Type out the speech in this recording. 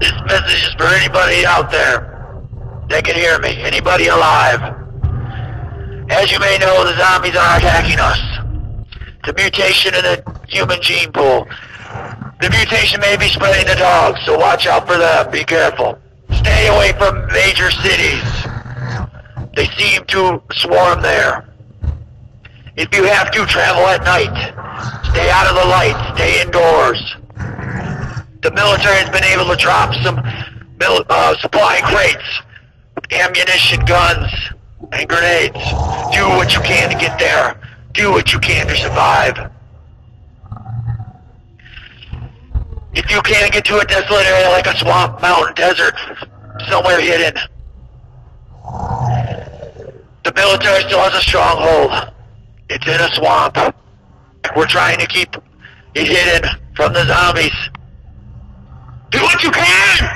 This message is for anybody out there that can hear me. Anybody alive. As you may know, the zombies are attacking us. The mutation in the human gene pool. The mutation may be spreading to dogs, so watch out for them. Be careful. Stay away from major cities. They seem to swarm there. If you have to travel at night, stay out of the light. Stay indoors. The military has been able to drop some uh, supply crates, ammunition, guns, and grenades. Do what you can to get there. Do what you can to survive. If you can't get to a desolate area like a swamp, mountain, desert, somewhere hidden, the military still has a stronghold. It's in a swamp. We're trying to keep it hidden from the zombies. You can!